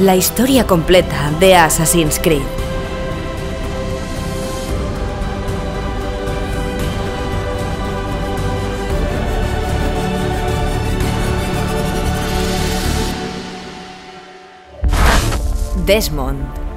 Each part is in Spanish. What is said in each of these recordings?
La historia completa de Assassin's Creed. Desmond.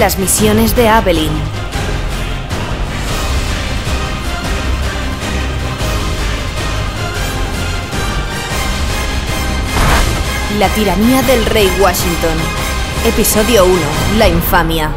Las misiones de Abelin. La tiranía del rey Washington. Episodio 1. La infamia.